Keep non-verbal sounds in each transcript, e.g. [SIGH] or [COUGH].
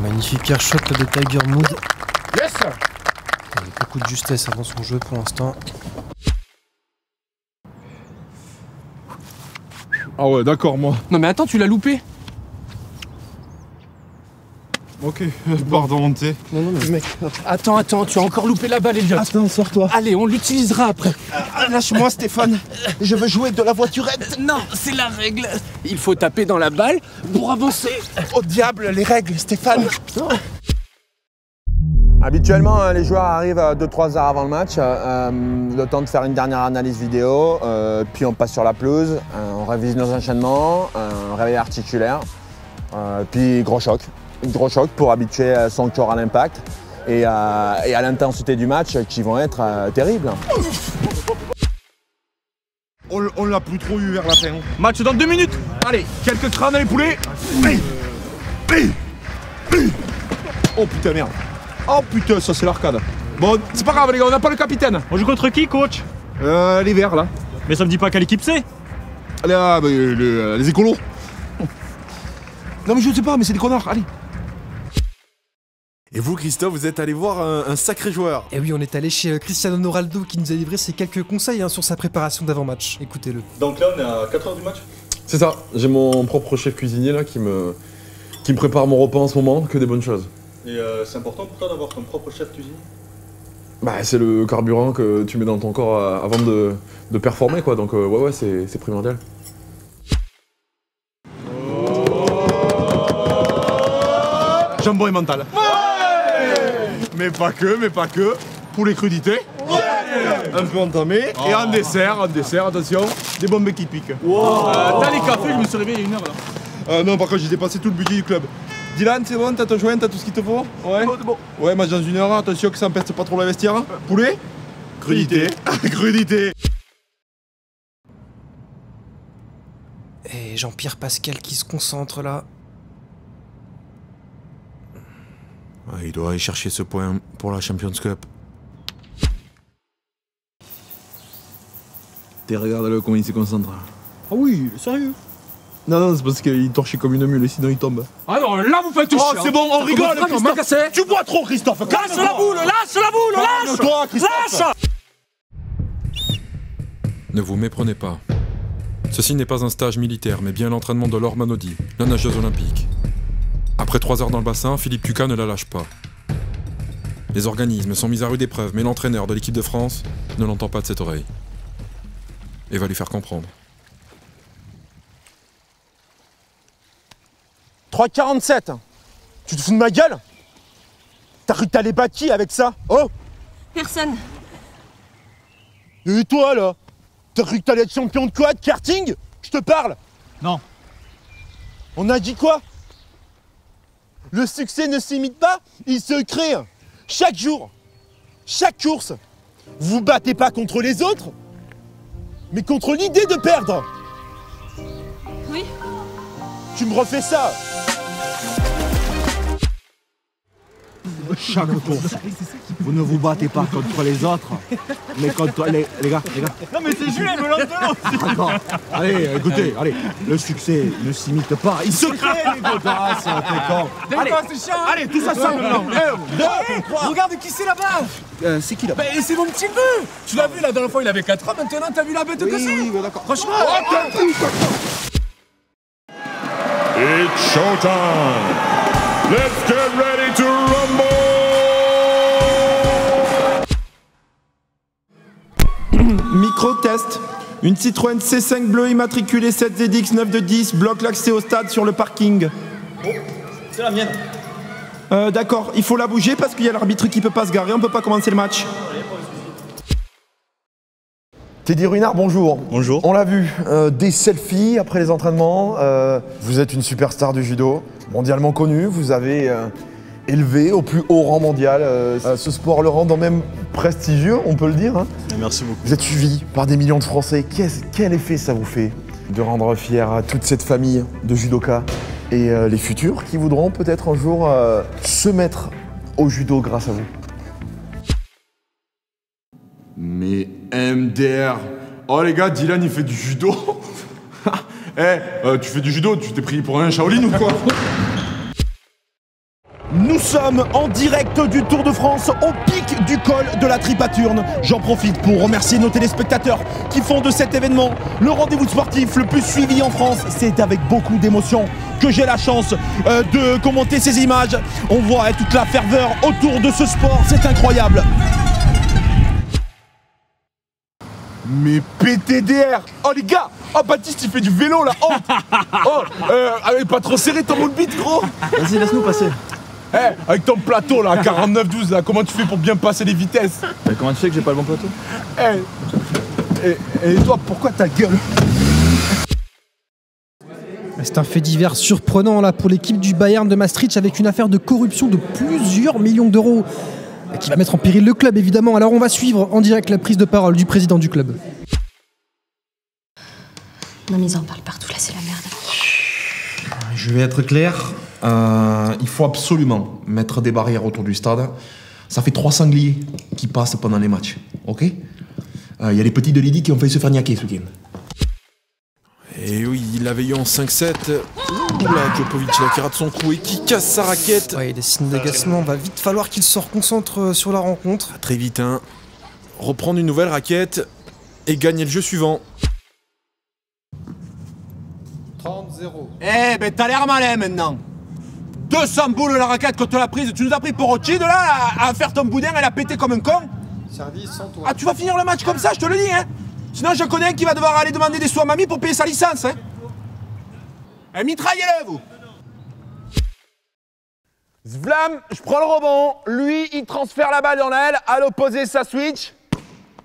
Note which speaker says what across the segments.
Speaker 1: magnifique air shot de Tiger Mood.
Speaker 2: Yes
Speaker 1: Avec beaucoup de justesse dans son jeu pour l'instant.
Speaker 2: Ah ouais, d'accord, moi.
Speaker 3: Non mais attends, tu l'as loupé
Speaker 2: Ok, [LAUGHS] pardon, montée.
Speaker 1: Non, non, mais mec,
Speaker 3: Attends, attends, tu as encore loupé la balle, Elliot.
Speaker 4: Attends, sors-toi.
Speaker 3: Allez, on l'utilisera après.
Speaker 4: Ah, Lâche-moi, Stéphane. Je veux jouer de la voiturette.
Speaker 3: Non, c'est la règle. Il faut taper dans la balle pour avancer.
Speaker 4: Au diable, les règles, Stéphane.
Speaker 5: Habituellement, euh, les joueurs arrivent 2-3 heures avant le match, euh, euh, le temps de faire une dernière analyse vidéo, euh, puis on passe sur la pelouse, euh, on révise nos enchaînements, euh, un réveil articulaire, euh, puis gros choc. Gros choc pour habituer euh, son corps à l'impact et, à- et à l'intensité du match qui vont être euh, terribles.
Speaker 2: On, on l'a plus trop eu vers la fin. Match dans deux minutes Allez, quelques crânes les poulets Oh putain, merde Oh putain, ça c'est l'arcade. Bon, c'est pas grave les gars, on n'a pas le capitaine.
Speaker 6: On joue contre qui, coach?
Speaker 2: Euh, les verts là.
Speaker 6: Mais ça me dit pas quelle équipe c'est
Speaker 2: Allez, ah, bah, les, les écolos. Non mais je sais pas, mais c'est des connards, allez.
Speaker 7: Et vous, Christophe, vous êtes allé voir un, un sacré joueur.
Speaker 1: Et oui, on est allé chez euh, Cristiano Ronaldo qui nous a livré ses quelques conseils hein, sur sa préparation d'avant-match. Écoutez-le.
Speaker 8: Donc là, on est à 4h du match?
Speaker 7: C'est ça, j'ai mon propre chef cuisinier là qui me, qui me prépare mon repas en ce moment, que des bonnes choses.
Speaker 8: Et euh, c'est important pour toi d'avoir ton propre chef cuisine
Speaker 7: Bah, c'est le carburant que tu mets dans ton corps euh, avant de, de performer quoi, donc euh, ouais, ouais, c'est c'est primordial.
Speaker 2: Jambon et mental. Mais pas que, mais pas que. Poulet crudité. Un peu entamé. Et en dessert, en dessert, attention, des bombes qui piquent.
Speaker 3: T'as les cafés, je me suis réveillé il y a une heure là.
Speaker 2: Euh, non, par contre, j'ai dépassé tout le budget du club. Dylan, c'est bon, t'as ton joint, t'as tout ce qu'il te faut Ouais. Ouais, match dans une heure, attention que ça empeste pas trop la vestiaire. Poulet Crudité. [LAUGHS] Crudité.
Speaker 1: Et Jean-Pierre Pascal qui se concentre là.
Speaker 7: Il doit aller chercher ce point pour la Champions Cup. T'es regarde-le comment il se concentre.
Speaker 6: Ah oui, sérieux?
Speaker 2: Non, non, c'est parce qu'il torchait comme une mule et sinon il tombe.
Speaker 3: Ah non, là vous faites
Speaker 2: Oh,
Speaker 3: chier,
Speaker 2: c'est
Speaker 3: hein.
Speaker 2: bon, on rigole, Christophe.
Speaker 3: casser.
Speaker 2: Tu bois trop, Christophe
Speaker 3: Lâche la boule, lâche la boule, lâche
Speaker 2: Toi, Christophe
Speaker 3: Lâche
Speaker 9: Ne vous méprenez pas. Ceci n'est pas un stage militaire, mais bien l'entraînement de Laure Manodi, la nageuse olympique. Après trois heures dans le bassin, Philippe Tuca ne la lâche pas. Les organismes sont mis à rude épreuve, mais l'entraîneur de l'équipe de France ne l'entend pas de cette oreille. Et va lui faire comprendre.
Speaker 5: 3,47 Tu te fous de ma gueule? T'as cru que t'allais battre qui avec ça? Oh
Speaker 10: Personne.
Speaker 5: Et toi là? T'as cru que t'allais être champion de quoi De karting? Je te parle?
Speaker 6: Non.
Speaker 5: On a dit quoi? Le succès ne s'imite pas, il se crée. Chaque jour Chaque course Vous battez pas contre les autres Mais contre l'idée de perdre.
Speaker 10: Oui.
Speaker 5: Tu me refais ça
Speaker 4: Chaque course. Vous ne vous battez pas contre les autres, mais contre les, les gars, les gars.
Speaker 6: Non mais c'est Julien, me lance de l'eau
Speaker 4: D'accord. Allez, écoutez, allez. Le succès ne s'imite pas, il se crée, les con. Allez,
Speaker 3: c'est chiant hein.
Speaker 4: allez, tous ensemble maintenant. Un, deux, trois.
Speaker 3: Regarde qui c'est là-bas
Speaker 4: Euh, c'est qui là
Speaker 3: Bah c'est mon petit neveu Tu l'as vu la dernière fois il avait 4 ans, maintenant t'as vu la bête que c'est?
Speaker 4: Oui, oui, d'accord.
Speaker 3: Franchement
Speaker 2: It's showtime. Let's get ready to rumble.
Speaker 4: Micro-test. Une Citroën C5 bleue immatriculée 7ZX 9 de 10 bloque l'accès au stade sur le parking.
Speaker 8: C'est la mienne.
Speaker 4: Euh, D'accord, il faut la bouger parce qu'il y a l'arbitre qui peut pas se garer, on peut pas commencer le match.
Speaker 5: Teddy Ruinard, bonjour.
Speaker 8: Bonjour.
Speaker 5: On l'a vu, euh, des selfies après les entraînements. euh, vous êtes une superstar du judo, mondialement connue. Vous avez euh, élevé au plus haut rang mondial. euh, euh, ce sport le rendant même prestigieux, on peut le dire. hein.
Speaker 8: Merci beaucoup.
Speaker 5: Vous êtes suivi par des millions de Français. Qu'est-ce- quel effet ça vous fait de rendre fier à toute cette famille de judokas et euh, les futurs qui voudront peut-être un jour euh, se mettre au judo grâce à vous?
Speaker 2: Mais MDR. Oh les gars, Dylan il fait du judo. [LAUGHS] Eh, euh, tu fais du judo, tu t'es pris pour un Shaolin ou quoi?
Speaker 5: Sommes en direct du Tour de France au pic du col de la Tripaturne. J'en profite pour remercier nos téléspectateurs qui font de cet événement le rendez-vous sportif le plus suivi en France. C'est avec beaucoup d'émotion que j'ai la chance euh, de commenter ces images. On voit toute la ferveur autour de ce sport, c'est incroyable. Mais PTDR Oh les gars Oh Baptiste il fait du vélo là Oh, [LAUGHS] oh euh, allez, pas trop serré ton moule bite gros
Speaker 8: Vas-y, laisse-nous passer.
Speaker 5: Eh, avec ton plateau là, 49-12 là, comment tu fais pour bien passer les vitesses
Speaker 8: Mais comment tu sais que j'ai pas le bon plateau
Speaker 5: Eh, et, et toi pourquoi ta gueule
Speaker 1: C'est un fait divers surprenant là pour l'équipe du Bayern de Maastricht avec une affaire de corruption de plusieurs millions d'euros qui va mettre en péril le club évidemment. Alors on va suivre en direct la prise de parole du président du club.
Speaker 10: Non, mais ils en parlent partout, là, c'est la merde.
Speaker 11: Je vais être clair, euh, il faut absolument mettre des barrières autour du stade. Ça fait trois sangliers qui passent pendant les matchs, ok? Euh, Il y a les petits de Lydie qui ont failli se faire niaquer ce week-end.
Speaker 12: Et oui, il avait eu en 5-7. Oula, Djokovic là, qui rate son coup et qui casse sa raquette.
Speaker 1: Ouais, des signes d'agacement, va vite falloir qu'il se reconcentre euh, sur la rencontre.
Speaker 12: Très vite, hein. Reprendre une nouvelle raquette et gagner le jeu suivant.
Speaker 1: 30-0.
Speaker 5: Eh ben t'as l'air malin maintenant 200 boules la raquette que tu l'as prise, tu nous as pris pour Rothschild là, à, à faire ton boudin, elle a pété comme un con.
Speaker 1: Service sans toi.
Speaker 5: Ah tu vas finir le match comme ça, je te le dis hein. Sinon je connais un qui va devoir aller demander des sous à mamie pour payer sa licence hein. Eh mitraillez-le vous. Zvlam, je prends le rebond, lui il transfère la balle dans l'aile, à l'opposé ça switch,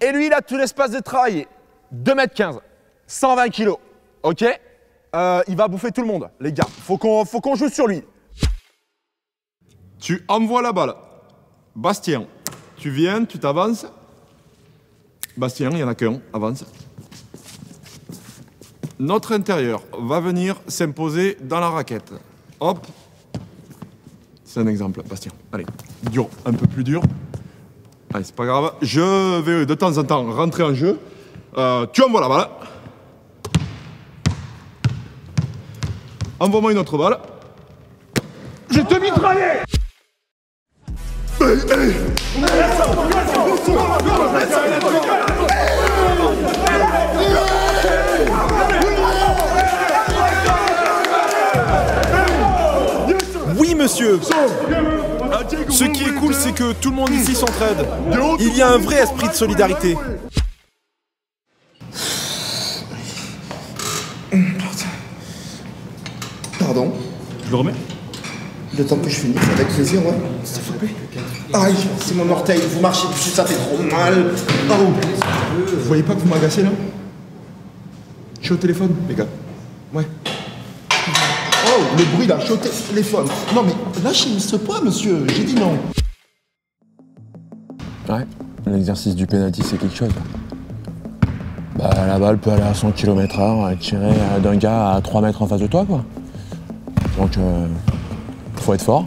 Speaker 5: et lui il a tout l'espace de travailler. 2m15, 120 kilos, ok. Euh, Il va bouffer tout le monde, les gars, faut qu'on faut qu'on joue sur lui.
Speaker 11: Tu envoies la balle. Bastien, tu viens, tu t'avances. Bastien, il n'y en a qu'un, avance. Notre intérieur va venir s'imposer dans la raquette. Hop. C'est un exemple, Bastien. Allez, dur, un peu plus dur. Allez, c'est pas grave. Je vais de temps en temps rentrer en jeu. Euh, tu envoies la balle. Envoie-moi une autre balle.
Speaker 5: Je te mitraille
Speaker 12: Oui, monsieur Ce qui est cool, c'est que tout le monde ici s'entraide. Il y a un vrai esprit de solidarité.
Speaker 13: Pardon,
Speaker 8: Je le remets
Speaker 13: le temps que je finisse avec plaisir, ouais. S'il vous plaît. Aïe, c'est mon orteil, vous marchez dessus, ça fait trop mal. Oh.
Speaker 11: Vous voyez pas que vous m'agacez là? Je suis au téléphone, les gars. Ouais.
Speaker 13: Oh, le bruit là, je suis au téléphone. Non mais lâchez ce poids, monsieur, j'ai dit non.
Speaker 14: Ouais, l'exercice du penalty, c'est quelque chose. Bah, la balle peut aller à 100 km/h, tirer d'un gars à 3 mètres en face de toi, quoi. Donc, euh, faut être fort,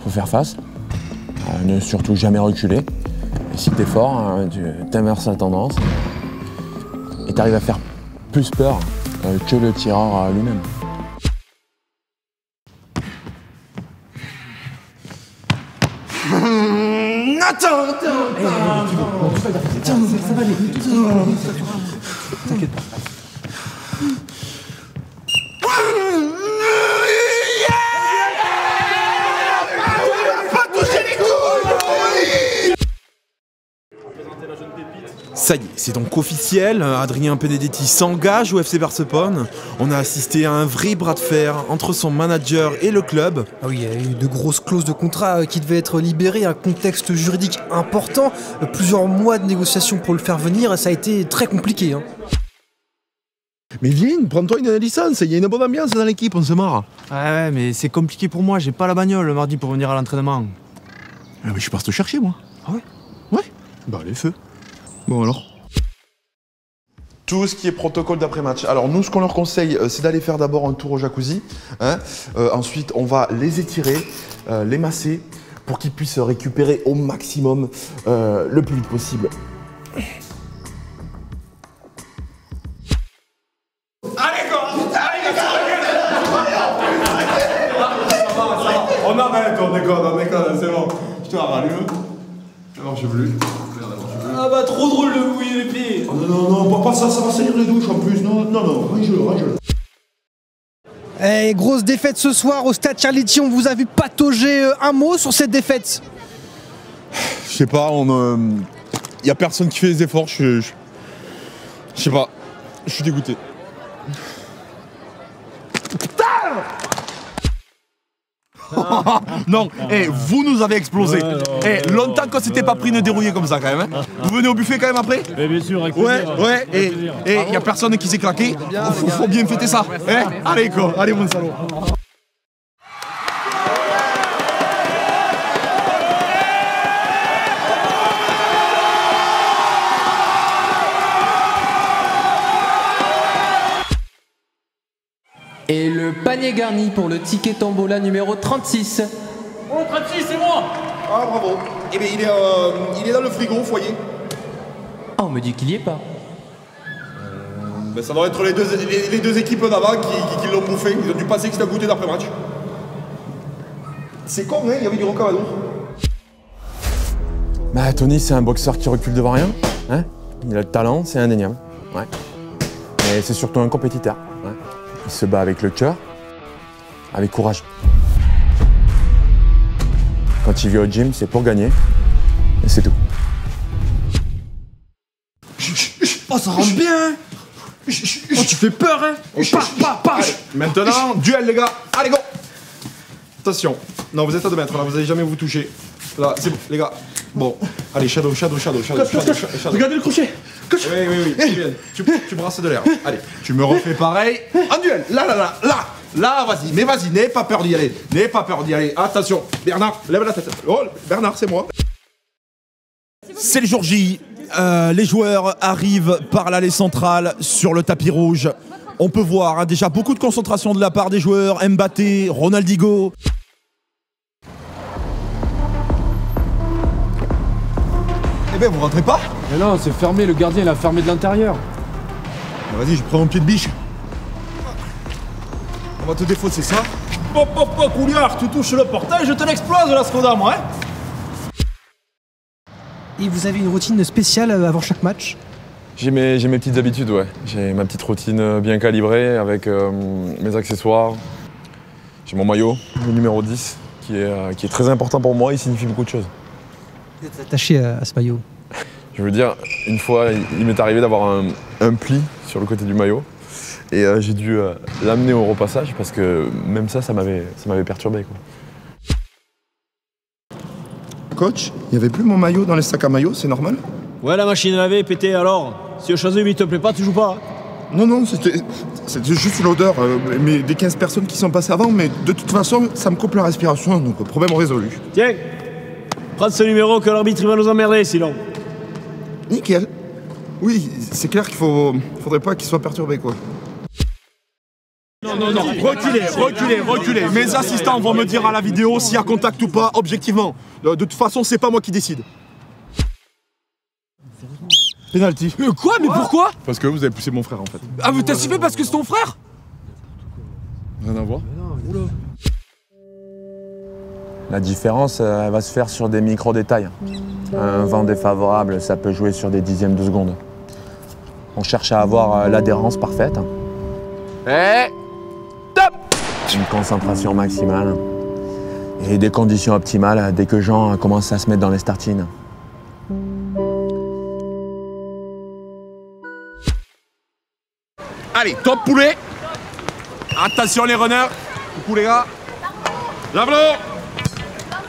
Speaker 14: faut faire face, euh, ne surtout jamais reculer. Et si t'es fort, hein, tu t'inverses la tendance. Et t'arrives à faire plus peur euh, que le tireur euh, lui-même.
Speaker 13: Attends, attends,
Speaker 12: Ça y est, c'est donc officiel. Adrien Benedetti s'engage au FC Barcelone. On a assisté à un vrai bras de fer entre son manager et le club.
Speaker 1: Ah oui, il y a eu de grosses clauses de contrat euh, qui devaient être libérées, un contexte juridique important, euh, plusieurs mois de négociations pour le faire venir, et ça a été très compliqué. hein.
Speaker 11: Mais viens, prends-toi une licence, il y a une bonne ambiance dans l'équipe, on se marre.
Speaker 8: Ouais, ouais, mais c'est compliqué pour moi, j'ai pas la bagnole le mardi pour venir à l'entraînement.
Speaker 11: Ah, mais je suis parti te chercher, moi.
Speaker 8: Ah Ouais?
Speaker 11: Bah, les feux. Bon, alors
Speaker 15: Tout ce qui est protocole d'après-match. Alors nous, ce qu'on leur conseille, euh, c'est d'aller faire d'abord un tour au jacuzzi. hein. Euh, ensuite, on va les étirer, euh, les masser, pour qu'ils puissent récupérer au maximum euh, le plus vite possible.
Speaker 5: On arrête, on déconne non, déconne, c'est bon. Je te rallume. Marche plus.
Speaker 6: Ah bah trop drôle de mouiller les pieds
Speaker 16: Oh, non, non, non, pas, pas ça, ça va salir les douches en plus. Non, non, non, range-le, range-le.
Speaker 1: Eh, grosse défaite ce soir au stade Charletti. On vous a vu patauger euh, un mot sur cette défaite?
Speaker 5: Je sais pas, on. euh, y a personne qui fait les efforts, je. Je je sais pas. Je suis dégoûté. [LAUGHS] non, eh, vous nous avez explosé. Eh, longtemps qu'on s'était pas pris une dérouillée comme ça quand même. hein. Vous venez au buffet quand même après
Speaker 6: Mais bien sûr, avec
Speaker 5: Ouais,
Speaker 6: plaisir.
Speaker 5: ouais, et il y a personne qui s'est claqué. Faut, faut bien fêter ça. hein. allez quoi, allez mon salaud.
Speaker 17: Et le panier garni pour le ticket tombola numéro 36.
Speaker 6: Oh, 36, c'est moi
Speaker 16: Ah, bravo. Eh bien, il est, euh, il est dans le frigo au foyer.
Speaker 17: Ah, on me dit qu'il y est pas.
Speaker 16: Ben, ça doit être les deux, les, les deux équipes d'avant qui, qui- qui l'ont bouffé. Ils ont dû penser que c'était goûter d'après-match. C'est con, hein Il y avait du rocamadour.
Speaker 18: Bah, Tony, c'est un boxeur qui recule devant rien. Hein il a le talent, c'est indéniable. Ouais. Mais c'est surtout un compétiteur. ouais. Il se bat avec le cœur, avec courage. Quand il vient au gym, c'est pour gagner. Et c'est tout.
Speaker 16: Oh, ça rentre bien Oh, tu fais peur, hein
Speaker 5: Pa, pa, pa. Maintenant, duel les gars. Allez go Attention. Non, vous êtes à 2 mètres là, vous allez jamais vous toucher. Là, c'est bon, les gars. Bon, allez, shadow, shadow, shadow, shadow,
Speaker 16: Cache, cache,
Speaker 5: shadow, shadow.
Speaker 16: Regardez le crochet
Speaker 5: Oui, oui, oui, tu viens. Tu, tu brasses de l'air. Allez, tu me refais pareil. En duel, là, là, là, là. Là, vas-y, mais vas-y, n'aie pas peur d'y aller. N'aie pas peur d'y aller. Attention, Bernard, lève la tête. Oh, Bernard, c'est moi.
Speaker 2: C'est le jour J. Euh, les joueurs arrivent par l'allée centrale sur le tapis rouge. On peut voir hein, déjà beaucoup de concentration de la part des joueurs. Mbappé, Ronaldigo.
Speaker 5: Eh ben, vous rentrez pas
Speaker 3: Mais non, c'est fermé, le gardien il a fermé de l'intérieur.
Speaker 5: Bah, Vas-y, je prends mon pied de biche. On va te défausser ça.
Speaker 6: Pop, pop, pop, couillard, tu touches le portail, je te l'explose la Skoda, moi, hein
Speaker 1: Et vous avez une routine spéciale euh, avant chaque match?
Speaker 19: J'ai mes, j'ai mes petites habitudes, ouais. J'ai ma petite routine euh, bien calibrée avec euh, mes accessoires. J'ai mon maillot, le numéro 10, qui est, euh, qui est très important pour moi. Il signifie beaucoup de choses.
Speaker 1: Vous êtes attaché à, à ce maillot.
Speaker 19: Je veux dire, une fois, il, m'est arrivé d'avoir un, un pli sur le côté du maillot. Et euh, j'ai dû euh, l'amener au repassage parce que même ça, ça m'avait, ça m'avait perturbé. Quoi.
Speaker 16: Coach, il n'y avait plus mon maillot dans les sacs à maillot, c'est normal?
Speaker 6: Ouais, la machine à laver est pétée, alors Si le chasuble il te plaît pas, tu joues pas.
Speaker 16: Non, non, c'était c'était juste l'odeur. euh, mais des 15 personnes qui sont passées avant, mais de toute façon, ça me coupe la respiration, donc problème résolu.
Speaker 6: Tiens, prends ce numéro que l'arbitre va nous emmerder sinon.
Speaker 16: Nickel. Oui, c'est clair qu'il faut, faudrait pas qu'il soit perturbé, quoi.
Speaker 5: Non, non, non, reculez, reculez, reculez. Mes assistants vont me dire à la vidéo s'il y a contact ou pas, objectivement. De, de toute façon, c'est pas moi qui décide. Penalty.
Speaker 3: Euh, quoi Mais pourquoi?
Speaker 5: Parce que vous avez poussé mon frère en fait.
Speaker 3: Ah, mais t'as sifflé parce que c'est ton frère?
Speaker 5: Rien à voir.
Speaker 18: La différence, euh, elle va se faire sur des micro-détails. Un vent défavorable, ça peut jouer sur des dixièmes de seconde. On cherche à avoir euh, l'adhérence parfaite.
Speaker 5: Eh
Speaker 18: Une concentration maximale. Et des conditions optimales dès que Jean commence à se mettre dans les startines.
Speaker 5: Allez, top poulet. Attention les runners. Coucou les gars. Lave-le.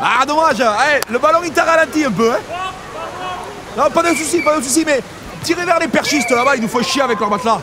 Speaker 5: Ah dommage. Allez, le ballon il t'a ralenti un peu. Hein non, pas de soucis, pas de soucis, mais tirez vers les perchistes là-bas, il nous faut chier avec leur matelas.